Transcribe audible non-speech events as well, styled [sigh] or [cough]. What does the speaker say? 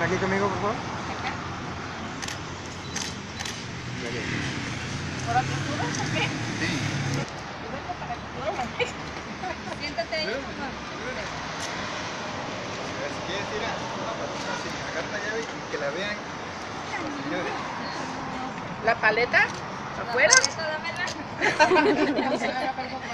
Aquí conmigo, por favor. Acá. Aquí. ¿Ahora te o qué? Sí. Yo vengo para que Siéntate ahí. mamá. Si quieres ir a una patita así, agarra la llave y que la vean los señores. ¿La paleta? ¿Afuera? Eso, dámela. Paleta. [laughs]